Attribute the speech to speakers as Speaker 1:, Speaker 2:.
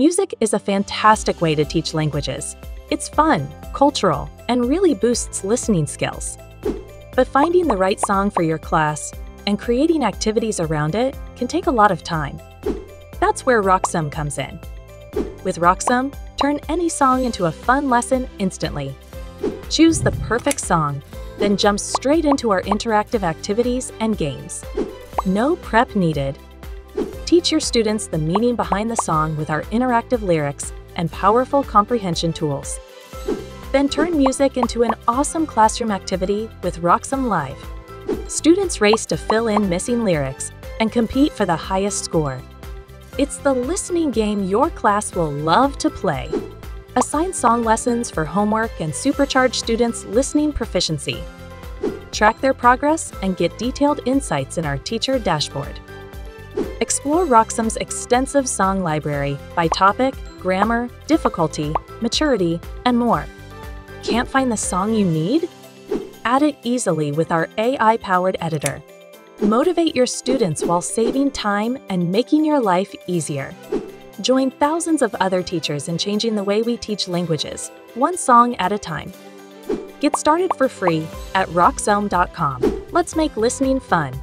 Speaker 1: Music is a fantastic way to teach languages. It's fun, cultural, and really boosts listening skills. But finding the right song for your class and creating activities around it can take a lot of time. That's where Roxxem comes in. With Roxxem, turn any song into a fun lesson instantly. Choose the perfect song, then jump straight into our interactive activities and games. No prep needed. Teach your students the meaning behind the song with our interactive lyrics and powerful comprehension tools. Then turn music into an awesome classroom activity with Roxxem Live. Students race to fill in missing lyrics and compete for the highest score. It's the listening game your class will love to play. Assign song lessons for homework and supercharge students' listening proficiency. Track their progress and get detailed insights in our teacher dashboard. Explore Roxxem's extensive song library by topic, grammar, difficulty, maturity, and more. Can't find the song you need? Add it easily with our AI-powered editor. Motivate your students while saving time and making your life easier. Join thousands of other teachers in changing the way we teach languages, one song at a time. Get started for free at roxxem.com. Let's make listening fun